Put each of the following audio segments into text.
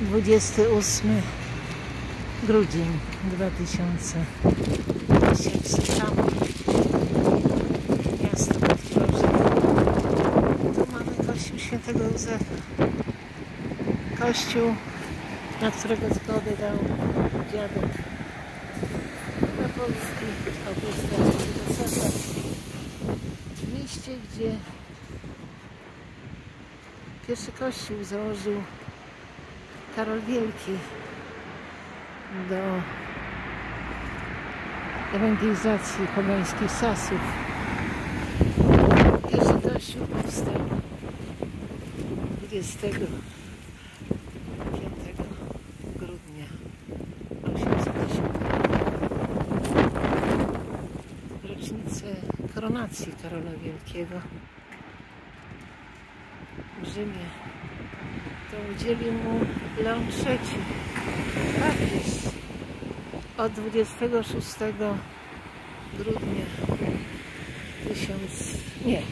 28 grudzień 2010 tam miasto Podgorze. Tu mamy kościół świętego Józefa. Kościół, na którego zgodę dał dziadek na Polski Augusta Józefa. W mieście, gdzie pierwszy kościół założył Karol Wielki do ewangelizacji pogańskich Sasów. Pierwszy kościół powstał 25 grudnia 810 w rocznicę koronacji Karola Wielkiego w Rzymie to udzielił mu Leon III, papież, od 26 grudnia 1000, nie,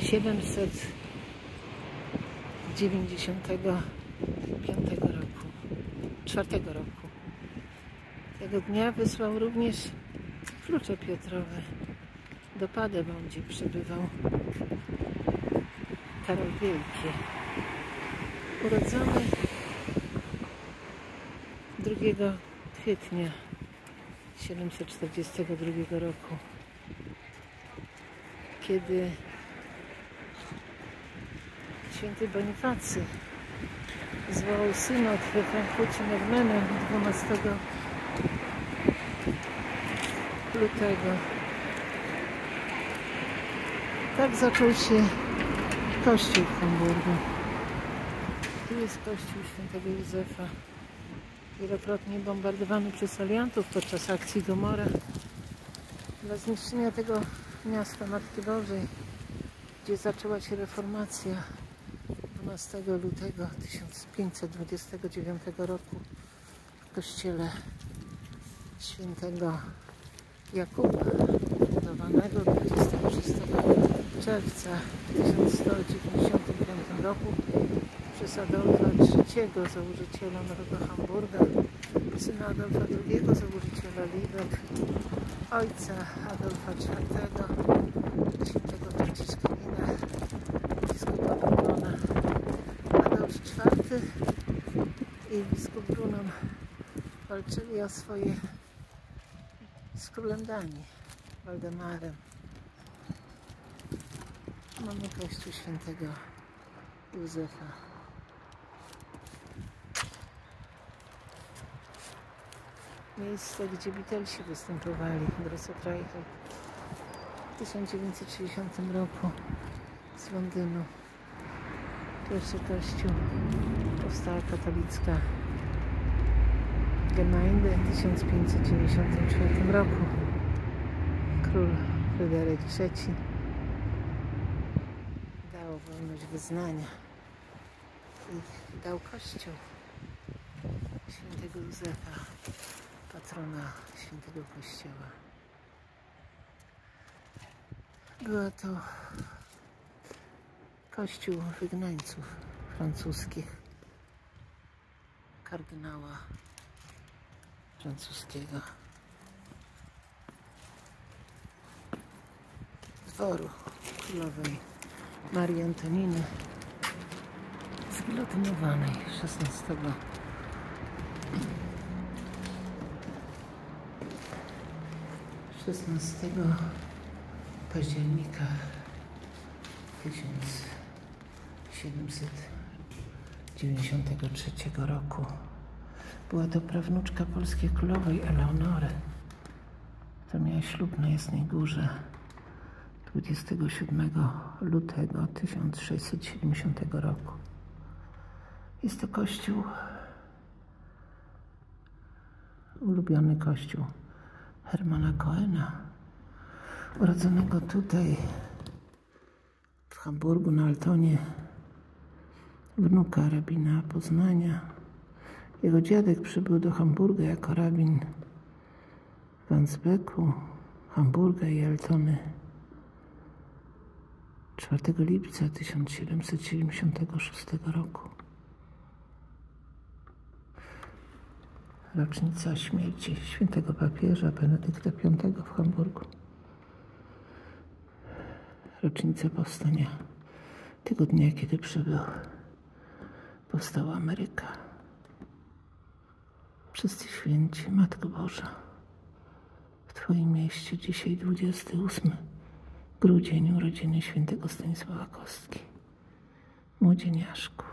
795 roku, 4 roku. Tego dnia wysłał również klucze Piotrowe. Do Padebon, gdzie przebywał Karol Wielki urodzony 2 kwietnia 742 roku, kiedy święty Bonifacy zwołał synod we Frankfurcie nad Menem 12 lutego. Tak zaczął się Kościół w Hamburgu. Jest kościół świętego Józefa. Wielokrotnie bombardowany przez aliantów podczas akcji Gomora. Dla zniszczenia tego miasta Matki Bożej, gdzie zaczęła się reformacja 12 lutego 1529 roku w kościele świętego Jakuba, budowanego 26 czerwca 1195 roku przez Adolfa III, założyciela Nowego Hamburga, syna Adolfa II, założyciela Liwek, ojca Adolfa IV, świętego Franciszkanina, biskupa Brunona. Adolf IV i biskup Brunon walczyli o swoje z królem Danii, Waldemarem. Mamy kościół świętego Józefa. Miejsce, gdzie Beatlesi występowali, Grossotreichel w 1960 roku z Londynu. Pierwszy kościół powstała katolicka Gemeinde w 1594 roku. Król Fryderyk III dał wolność wyznania i dał kościół świętego Józefa, patrona świętego kościoła. Była to kościół wygnańców francuskich, kardynała francuskiego dworu królowej Marii Antoniny zgilotynowanej 16 16 października 1793 roku. Była to prawnuczka polskiej królowej Eleonory. To miała ślub na Jasnej Górze 27 lutego 1670 roku. Jest to kościół, ulubiony kościół Hermana Coena, urodzonego tutaj w Hamburgu na Altonie, wnuka rabina Poznania. Jego dziadek przybył do Hamburga jako rabin w Ansbecku, Hamburga i Altony 4 lipca 1776 roku. Rocznica śmierci świętego papieża Benedykta V w Hamburgu. Rocznica powstania tego dnia, kiedy przybył, powstała Ameryka. Wszyscy święci, Matko Boża, w Twoim mieście dzisiaj 28 grudzień urodziny świętego Stanisława Kostki. Młodzieniaszku.